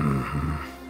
Mm-hmm.